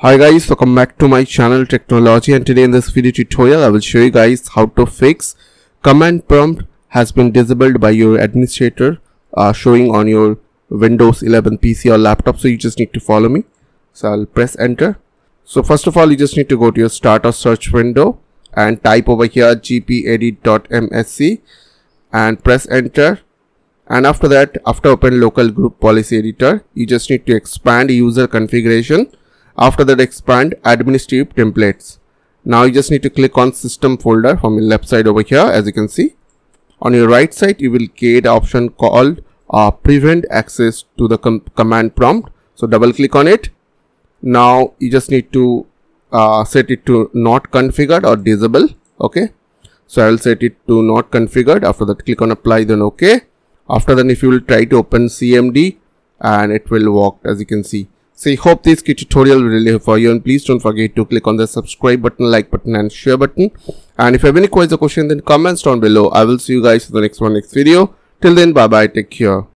Hi guys, welcome back to my channel Tricknology and today in this video tutorial I will show you guys how to fix command prompt has been disabled by your administrator uh, showing on your Windows 11 PC or laptop so you just need to follow me. So I'll press enter. So first of all you just need to go to your start or search window and type over here gpedit.msc and press enter and after that after open local group policy editor you just need to expand user configuration after that expand administrative templates. Now you just need to click on system folder from your left side over here as you can see. On your right side you will get option called uh, prevent access to the com command prompt. So double click on it. Now you just need to uh, set it to not configured or disable okay? So i will set it to not configured. After that click on apply then okay. After then if you will try to open cmd and it will work as you can see so i hope this tutorial will really help for you. And please don't forget to click on the subscribe button like button and share button. And if you have any questions or questions then comments down below. I will see you guys in the next one next video. Till then bye bye take care